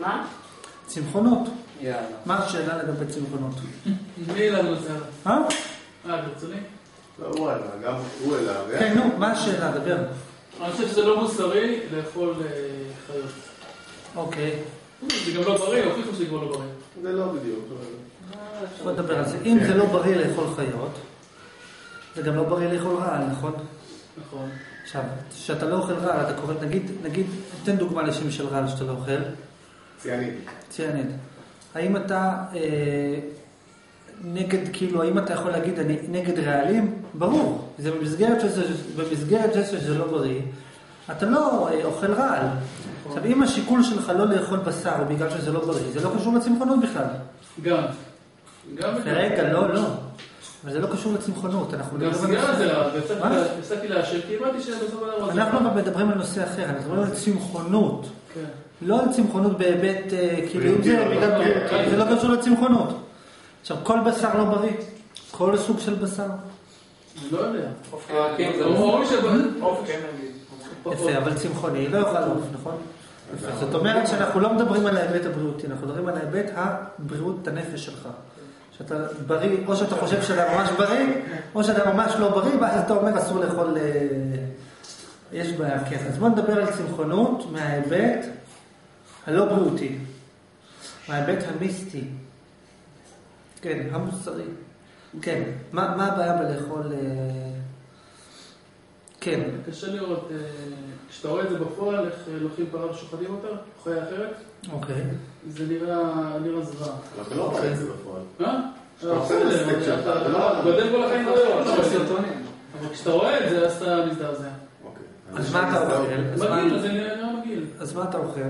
מה? צמחונות. יאללה. מה השאלה לגבי צמחונות? מי לנו את זה? אה? אה, ברצוני? לא, הוא העלה, גם הוא העלה. כן, נו, מה השאלה? דבר. אני חושב שזה לא מוסרי לאכול אה, חיות. אוקיי, זה גם לא בריא, הוכיחו שזה כבר לא בריא. זה לא בדיוק. בוא נדבר על זה. אם זה לא בריא לאכול חיות, זה גם לא בריא לאכול רעל, נכון? נכון. עכשיו, כשאתה לא אוכל רעל, אתה קורא, נגיד, נגיד, תן דוגמה לשם של רעל שאתה לא אוכל, ציאנית. ציאנית. האם אתה אה, נגד, כאילו, האם אתה יכול להגיד, אני נגד רעלים? ברור. זה במסגרת שזה, במסגרת זה שזה לא בריא, אתה לא אה, אוכל רעל. עכשיו, אם השיקול שלך לא לאכול בשר בגלל שזה לא בריא, זה לא קשור לצמחונות בכלל. גם. גם. רגע, לא, לא. אבל זה לא קשור לצמחונות, אנחנו מדברים על נושא- הדבר הזה... אנחנו מדברים על נושא אחר, אנחנו מדברים על צמחונות. כן. לא על צמחונות בהיבט, אה, כאילו אם זה בריאות, לא. זה לא קשור לצמחונות. עכשיו, כל בשר לא בריא, כל סוג של בשר. אני לא יודע. כן, לא... כן. יפה, אבל צמחוני לא יאכל עוף, נכון? זאת אומרת שאנחנו לא מדברים על ההיבט הבריאותי, אנחנו מדברים על ההיבט הבריאות הנפש שלך. שאתה בריא, או שאתה חושב שאתה ממש בריא, או שאתה ממש לא בריא, ואז אתה אומר אסור לאכול... יש בעיה, כן. אז בוא נדבר על צמחונות מההיבט הלא בריאותי, מההיבט המיסטי. כן, המוסרי. כן, מה, מה הבעיה בלאכול... אה, כן, קשה לראות, אה, כשאתה רואה את זה בפועל, איך אה, לוקחים פרה ושוחטים אותה, חיה אחרת, אוקיי. זה נראה נראה זוועה. אבל אתה לא רואה את זה בפועל. אה? שלך, אתה לא- גודל כל החיים. יש סרטונים. אבל כשאתה רואה את זה, אז אתה מזדעזע. אז מה אתה אוכל? אז מה- מגעיל, זה נראה מגעיל. אז מה אתה אוכל?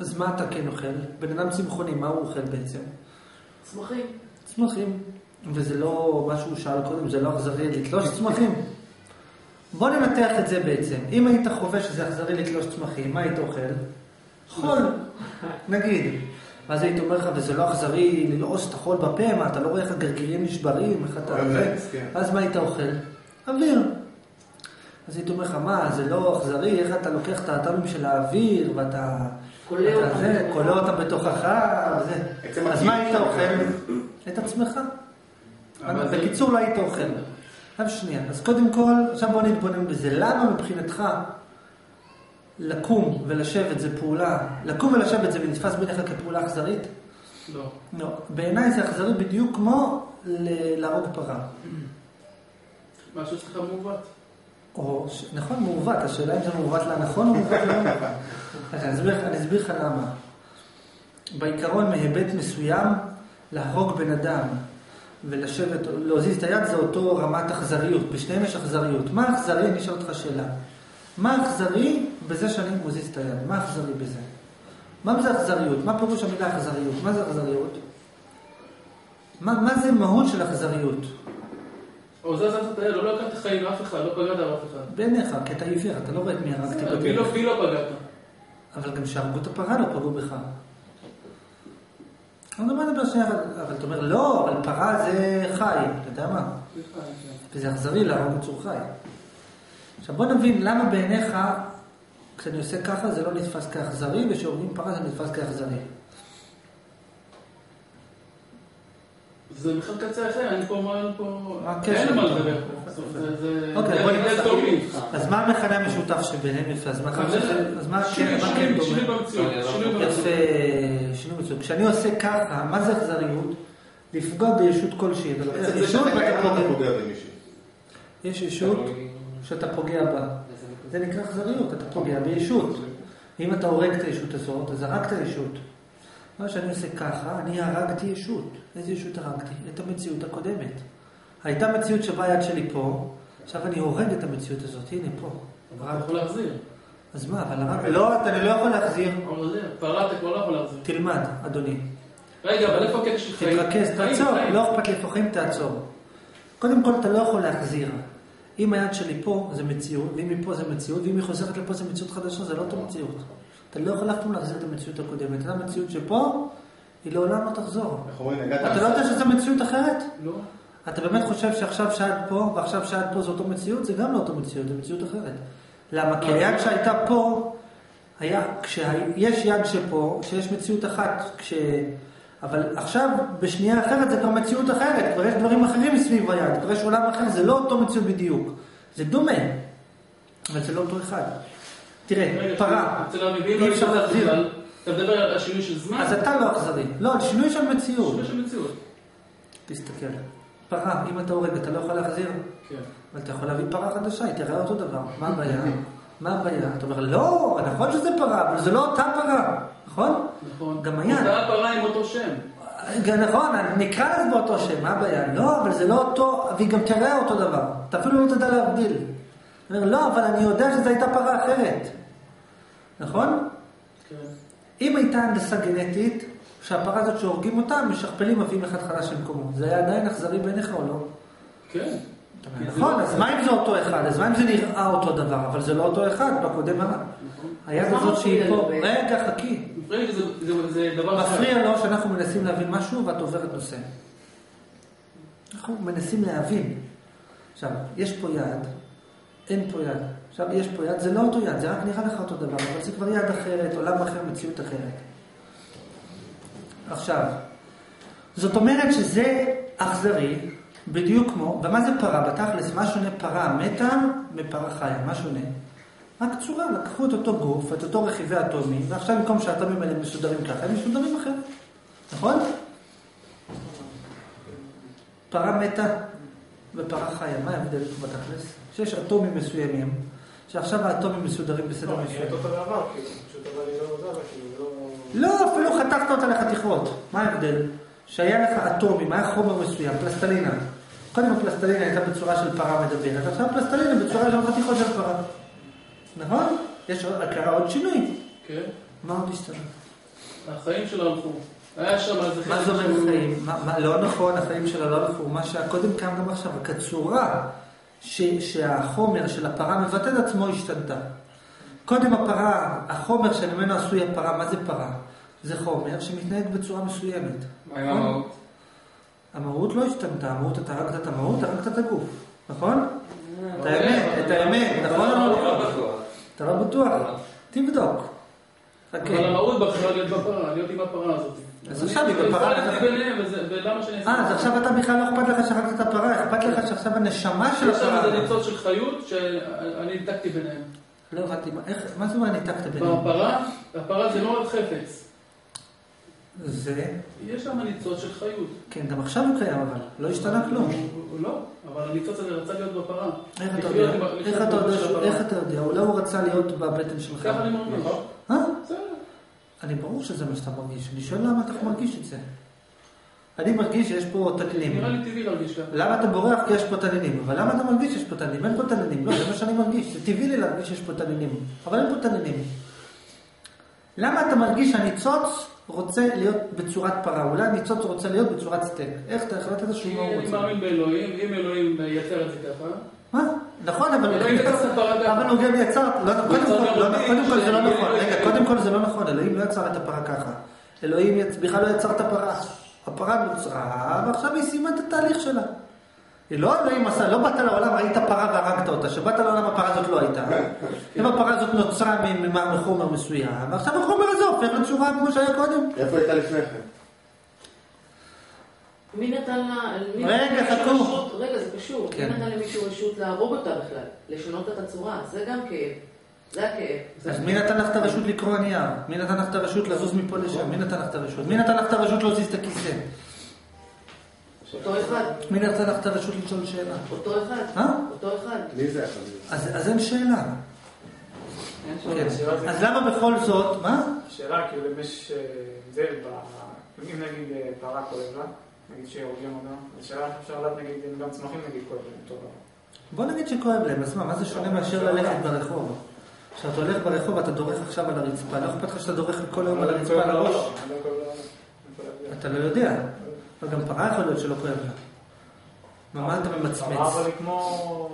אז מה אתה כן אוכל? בן אדם צמחוני, מה הוא אוכל בעצם? צמחים. צמחים. וזה לא מה שהוא שאל קודם, זה לא אכזרי לתלוש צמחים. בוא ננתח את זה בעצם. אם היית חווה שזה אכזרי לתלוש צמחים, מה היית אוכל? חול, נגיד. ואז הייתי אומר לך, וזה לא אכזרי ללעוס את החול בפה, מה, אתה לא רואה איך הגרגירים נשברים, איך אתה... כן. אז מה היית אוכל? אוויר. אז הייתי אומר לך, מה, זה לא אכזרי, איך אתה לוקח את האטמים של האוויר, ואתה... כולא אתה אותם. כולא אותם בתוכך, וזה. אז מה היית. אוכל? את עצמך. בקיצור, לא היית אוכל. עכשיו שנייה, אז קודם כל, עכשיו בוא נתבונן בזה. למה מבחינתך לקום ולשבת זה פעולה, לקום ולשבת זה נתפס בעיניך כפעולה אכזרית? לא. לא. בעיניי זה אכזרי בדיוק כמו להרוג פרה. משהו שלך מעוות. או, נכון, מעוות, השאלה אם זה מעוות לנכון או מעוות לא נכון. אסביר לך- אני אסביר לך למה. בעיקרון, מהיבט מסוים, להרוג בן אדם ולשבת, להזיז את היד זה אותו רמת אכזריות, בשניהם יש אכזריות. מה אכזרי? אני אשאל אותך שאלה. מה אכזרי בזה שאני מזיז את היד? מה אכזרי בזה? מה זה אכזריות? מה פירוש המילה אכזריות? מה זה אכזריות? מה, מה זה מהות של אכזריות? או זה עזבת את היד, לא לקחת חיים לאף אחד, לא פגעת באף אחד. בעיניך, כי אתה עיוור, אתה לא רואה את מי בסדר, בי לא- לא פגעת. אבל גם שהרגו את הפרה לא פגעו בך. אני לא מדבר שנייה, אבל אתה אומר, לא, אבל פרה זה חי, אתה יודע מה? כן. וזה אכזרי להרוג יצור חי. עכשיו בוא נבין למה בעיניך, כשאני עושה ככה זה לא נתפס כאכזרי, וכשהורגים פרה זה נתפס כאכזרי. זה בכלל קצה אחר, אין פה מה, אין לדבר פה. אוקיי, בוא. תהומי. אז מה המכנה המשותף שביניהם יפה? אז מה כן כן דומה? שינוי במציאות. שינוי במציאות. יפה, שינוי מצוין. כשאני עושה ככה, מה זה אכזריות? לפגוע בישות כלשהי. במישהו. יש ישות שאתה פוגע בה. זה נקרא אכזריות, אתה פוגע בישות. אם אתה הורג את הישות הזאת, אז הרגת ישות. מה שאני עושה ככה, אני הרגתי ישות. איזה ישות הרגתי? את המציאות הקודמת. הייתה מציאות שבה היד שלי פה, עכשיו אני הורג את המציאות הזאת, הנה פה. אתה יכול להחזיר. אז מה, אבל הרג... לא, אתה לא יכול להחזיר. אבל פרה אתה כבר לא יכול להחזיר. תלמד, אדוני. רגע, אבל איפה הקטע של חיים? תתרכז, תעצור. לא אכפת לי איפה חיים, תעצור. קודם כל, אתה לא יכול להחזיר. אם היד שלי פה, זה מציאות, ואם מפה זה מציאות, ואם היא חוזרת לפה זה מציאות חדשה, זה לא אותו מציאות. אתה לא יכול אף פעם להחזיר את המציאות הקודמת. את המציאות שפה, היא לעולם לא תחזור. איך אומרים, הגעת... אתה לא יודע שזו מציאות אחרת? לא. אתה באמת חושב שעכשיו שאת פה, ועכשיו שאת פה זה אותו מציאות? זה גם לא אותו מציאות, זה מציאות אחרת. למה? כי היד שהייתה פה, היה, כשיש יד שפה, שיש מציאות אחת, כש... אבל עכשיו, בשנייה אחרת זה כבר מציאות אחרת, כבר יש דברים אחרים מסביב היד, כבר יש עולם אחר, זה לא אותו מציאות בדיוק. זה דומה, אבל זה לא אותו אחד. תראה, פרה, הרביעים אי לא אפשר להחזיר. אתה מדבר על השינוי של זמן? אז אתה לא אכזרי. לא, על שינוי של מציאות. שינוי של מציאות. תסתכל. פרה, אם אתה הורג, אתה לא יכול להחזיר. כן. אבל אתה יכול להביא פרה חדשה, היא תראה אותו דבר. מה הבעיה? מה הבעיה? אתה אומר, לא, נכון שזה פרה, אבל זה לא אותה פרה, נכון? נכון. גם היד. אותה פרה עם אותו שם. גם נכון, נקרא לזה באותו שם, מה הבעיה? לא, אבל זה לא אותו, והיא גם תראה אותו דבר. אתה אפילו לא תדע להבדיל. אומר, לא, אבל אני יודע שזו הייתה פרה אחרת. נכון? כן. אם הייתה הנדסה גנטית, שהפרה הזאת שהורגים אותה, משכפלים, מביאים אחד חדש למקומו. זה היה עדיין אכזרי בעיניך או לא? כן. נכון, אז מה אם זה אותו אחד? אז מה אם זה נראה אותו דבר? אבל זה לא אותו אחד, בקודם הרע. נכון. היד הזאת שהיא מפריע פה? רגע, חכי. מפריע לו שאנחנו מנסים להבין משהו ואת עוברת נושא. אנחנו מנסים להבין. עכשיו, יש פה יד, אין פה יד. עכשיו, יש פה יד, זה לא אותו יד, זה רק נראה לך אותו דבר, אבל זה כבר יד אחרת, עולם אחר, מציאות אחרת. עכשיו, זאת אומרת שזה אכזרי, בדיוק כמו, ומה זה פרה? בתכלס, מה שונה פרה מתה מפרה חיה? מה שונה? רק צורה, לקחו את אותו גוף, את אותו רכיבי אטומי, ועכשיו במקום שהאטומים האלה מסודרים ככה, הם מסודרים אחרת. נכון? פרה מתה ופרה חיה, מה ההבדל בתכלס? שיש אטומים מסוימים, שעכשיו האטומים מסודרים בסדר לא, מסוים. כאילו, לא כאילו, לא... לא, אפילו חתכת אותה לחתיכות. מה ההבדל? שהיה לך אטומים, היה חומר מסוים, פלסטלינה. קודם הפלסטלינה הייתה בצורה של פרה מדברת, עכשיו הפלסטלינה בצורה של חתיכות של פרה. נכון? יש עוד- קרה עוד שינוי. כן. מה עוד השתנה? החיים שלו הלכו. היה שם איזה מה חלק זה אומר חיים? מה, מה, לא נכון, החיים שלה לא נכון. מה שהקודם קם גם עכשיו, רק הצורה ש, שהחומר של הפרה מבטא את עצמו השתנתה. קודם הפרה, החומר שממנו עשוי הפרה, מה זה פרה? זה חומר שמתנהג בצורה מסוימת. מה עם המהות? המהות לא השתנתה, המהות, אתה הרגת את המהות, הרגת את הגוף, נכון? את האמת, את האמת, נכון? לא לא? אתה לא בטוח? תבדוק. אבל. המהות בחרה להיות בפרה, להיות עם הפרה הזאת. אז עכשיו היא בפרה. אה, אז עכשיו אתה בכלל לא אכפת לך שהרגת את הפרה, אכפת לך שעכשיו הנשמה של יש שם הפרה... איזה ניצוץ של חיות שאני ניתקתי ביניהם. לא הבנתי, מה- איך- מה זה אומר ניתקת ביניהם? בפרה, הפרה זה לא רק חפץ. זה, יש שם ניצוץ של חיות. כן, גם עכשיו הוא קיים אבל, לא השתנה כלום. לא, אבל הניצוץ הזה רצה להיות בפרה. איך אתה יודע? איך אתה יודע? איך אתה? אולי הוא רצה להיות בבטן שלך. ככה אני מרגיש. אה? אני ברור שזה מה שאתה מרגיש. אני שואל למה אתה מרגיש את זה. אני מרגיש שיש פה תנינים. נראה לי טבעי להרגיש ככה. למה אתה בורח? כי יש פה תנינים. אבל למה אתה מרגיש שיש פה תנינים? אין פה תנינים. לא, זה מה שאני מרגיש. זה טבעי לי להרגיש שיש פה תנינים. אבל אין פה תנינים. למה אתה מרגיש שהניצוץ רוצה להיות בצורת פרה? אולי הניצוץ רוצה להיות בצורת סטייק. איך אתה החלטת שהוא מה הוא אני רוצה? מאמין באלוהים, אם אלוהים ייצר את זה ככה? נכון, אבל הוא גם יצר ככה. אבל הוא גם יצר, לא, קודם כל, לא, קודם כל זה לא נכון, לא רגע. קודם כל זה לא נכון, אלוהים לא יצר את הפרה ככה. אלוהים בכלל לא יצר את הפרה. הפרה נוצרה, ועכשיו היא סיימה את התהליך שלה. היא לא אלוהים עשה, לא באת לעולם, ראית פרה והרגת אותה. כשבאת לעולם הפרה הזאת לא הייתה. אם הפרה הזאת נוצרה מ- מ- מחומר מסוים, ועכשיו החומר הזה הופך לצורה כמו שהיה קודם. איפה הייתה לפני כן? מי נתן לה... מי רגע, חכו. רגע, זה קשור. כן. מי נתן למישהו רשות להרוג אותה בכלל? לשנות את הצורה? זה גם כאב. זה הכאב. אז מי נתן לך את הרשות לקרוא נייר? מי נתן לך את הרשות לזוז מפה לשם? מי נתן לך את הרשות? מי נתן לך את הרשות להזיז את הכיסא? אותו אחד. מי נתן לך את הרשות לשאול שאלה? אותו אחד. אה? אותו אחד. מי זה להיות? אז, אין שאלה. כן. השאלה זה- אז למה בכל זאת, מה? השאלה, כאילו, אם יש אה, הבדל ב... אם נגיד אה, פרה כואב לה, נגיד שהורגים אותה, אז השאלה איך אפשר לדעת, נגיד, אם גם צמחים נגיד כואב להם אותו דבר. בוא נגיד שכואב להם, אז מה, מה זה שונה מאשר ללכת ברחוב? כשאתה הולך ברחוב אתה דורך עכשיו על הרצפה, לא אכפת לך שאתה דורך כל היום על הרצפה על הראש? לא, לא. אתה לא יודע. אבל גם פרה יכול להיות שלא כואב לה. מה, אתה פרה ממצמץ? אבל היא כמו...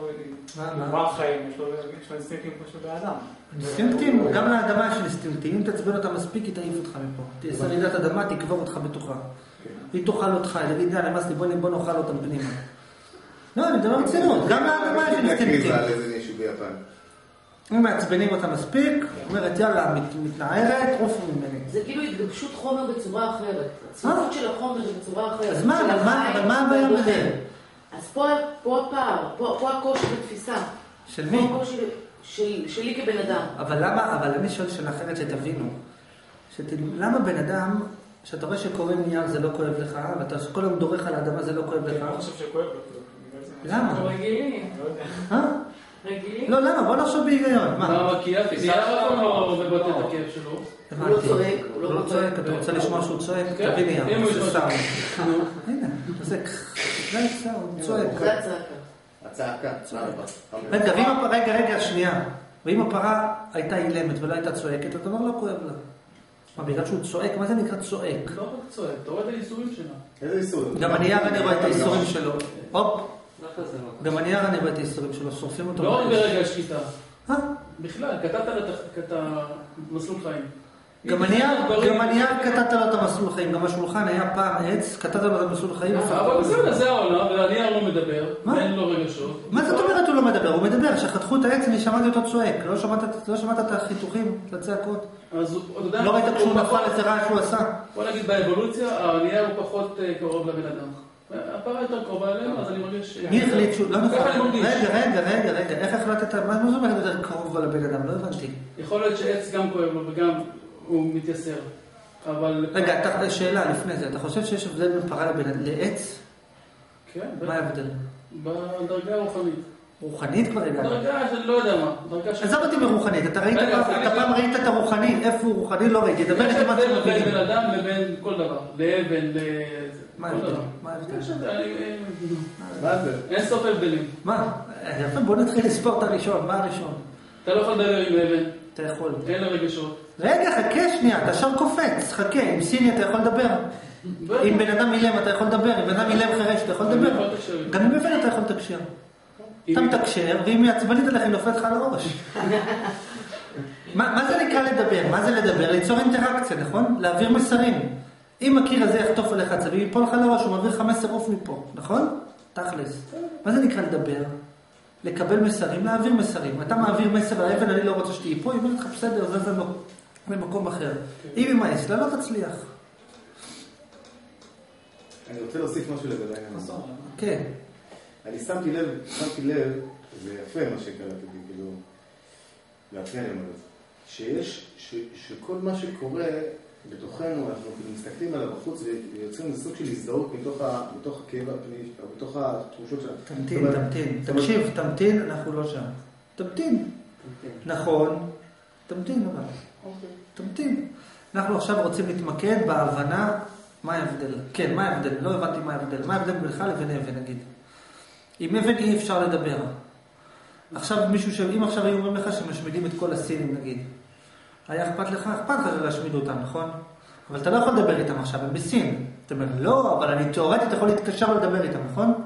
מה, חיים, יש לו אינסטינקטים כמו של בן אדם. אינסטינקטים, גם לאדמה יש אינסטינקטים. אם תעצבן אותה מספיק, היא תעיף אותך מפה. תעשה רעידת אדמה, תקבור אותך בתוכה. היא תאכל אותך, היא תגיד, יאללה, נמאס לי, בוא נאכל אותם פנימה. לא, אני מדבר ברצינות, גם לאדמה יש אינסטינקטים. אם מעצבנים אותה מספיק, אומרת יאללה, מת- מתנערת, עופו ממני. זה כאילו התגבשות חומר בצורה אחרת. הצפיפות של החומר היא בצורה אחרת. אז מה, אבל מה- הבעיה. בזה? אז פה, פה הפער, פה, פה הקושי בתפיסה. של מי? שלי כבן אדם. אבל למה, אבל אני שואל שאלה אחרת שתבינו. למה בן אדם, שאתה רואה שקורא נייר זה לא כואב לך, ואתה כל היום דורך על האדמה זה לא כואב אני לך? לא חושב שכואב לו. בגלל זה- למה? רגילים. לא יודע. אה? רגילים. לא, למה? בוא נחשוב בהיגיון. מה? למה? כי אף תפיסה נייר אף פעם שלו. לא מבטא את הכאב שלו. הוא לא הבנתי. צועק, הוא לא לא. צועק, אתה רוצה לשמוע שהוא צועק? כן, תביא נייר, אם הוא עושה ישמע סאונד. הנה, זה סאונד, הוא צועק. זה הצעקה. הצעקה. רגע, רגע, רגע, שנייה. ואם הפרה הייתה אילמת ולא הייתה צועקת, אתה אומר לא כואב לה. מה, בגלל שהוא צועק? מה זה נקרא צועק? לא רק צועק, אתה רואה את הייסורים שלה. איזה איסור? גם הנייר אני רואה את האיסורים שלו. הופ, לא כזה לא. גם הנייר אני רואה את האיסורים שלו, שורפים אותו. לא רק. ברגע השקיטה. אה, בכלל, קטעת את המסלול חיים. גם הנייר, קטעת לו את המסלול חיים, גם השולחן היה פעם עץ, קטעת לו את המסלול חיים. אבל בסדר, זה העולם, והנייר לא מדבר, מה? ואין לו רגשות. מה זאת אומרת הוא לא מדבר? הוא מדבר, כשחתכו את העץ אני שמעתי אותו צועק, לא שמעת- לא את החיתוכים, את הצעקות? לא? ראית הוא כשהוא נפל איזה רעש שהוא עשה? בוא נגיד באבולוציה, הנייר הוא פחות אה, קרוב לבן אדם. הפרה יותר קרובה אלינו, אז אני מרגיש... מי החליט שהוא... לא נכון. רגע, רגע, רגע, רגע, איך החלטת? מה זאת אומרת יותר קרוב לבן אדם? לא הבנתי. יכול להיות שעץ גם כואב לו וגם הוא מתייסר. אבל... רגע, אתה- שאלה לפני זה, אתה חושב שיש הבדל בין פרה אדם לעץ? כן, מה ההבדל? בדרגה הרוחנית. רוחנית כבר הגענו. דרגה של לא יודע מה. עזוב אותי מרוחנית, אתה ראית פעם- אתה פעם ראית את הרוחני, איפה הוא רוחני? לא ראיתי, דבר איתי מה אתם בין. בן אדם לבין כל דבר. לאבן, ל... מה כל ההבדל? דבר. מה ההבדל? מה זה? אין סוף הבדלים. מה? יפה, בוא נתחיל לספור את הראשון, מה הראשון? אתה לא יכול לדבר עם אבן, אתה יכול. אין לה רגשות. רגע, חכה שנייה, אתה שם קופץ, חכה, עם סיני אתה יכול לדבר. עם בן אדם אילם אתה יכול לדבר, עם בן אדם אילם חירש אתה יכול לדבר. גם עם אבן אתה יכול לתקשר. אתה מתקשר, ואם היא עצבנית עליך היא נופלת לך על הראש. מה זה נקרא לדבר? מה זה לדבר? ליצור אינטראקציה, נכון? להעביר מסרים. אם הקיר הזה יחטוף עליך עצבים, ייפול לך לראש, הוא מעביר לך מסר עוף מפה, נכון? תכלס. מה זה נקרא לדבר? לקבל מסרים, להעביר מסרים. אתה מעביר מסר לאבן, אני לא רוצה שתהיי פה, היא אומרת לך בסדר, זה. במקום אחר. אם יימאס לה, לא תצליח. אני רוצה להוסיף משהו לגבי העניין. כן. אני שמתי לב, שמתי לב, זה יפה מה שקראתי, כאילו, אני אומר את זה, שיש, שכל מה שקורה בתוכנו, אנחנו כאילו מסתכלים עליו בחוץ ויוצרים איזה סוג של הזדהות מתוך, מתוך הכאב הפנימי, או מתוך התחושות שלנו. תמתין, תמתין. תקשיב, תמתין, אנחנו לא שם. תמתין. נכון, תמתין אבל. תמתין. אנחנו עכשיו רוצים להתמקד בהבנה מה ההבדל. כן, מה ההבדל? לא הבנתי מה ההבדל. מה ההבדל בינך לבין אבן, נגיד. עם אבן אי אפשר לדבר. עכשיו מישהו ש... אם עכשיו היו אומרים לך שמשמידים את כל הסינים, נגיד. היה אכפת לך? אכפת לך להשמיד אותם, נכון? אבל אתה לא יכול לדבר איתם עכשיו, הם בסין. אתה אומר, לא, אבל אני תיאורטית יכול להתקשר ולדבר איתם, נכון?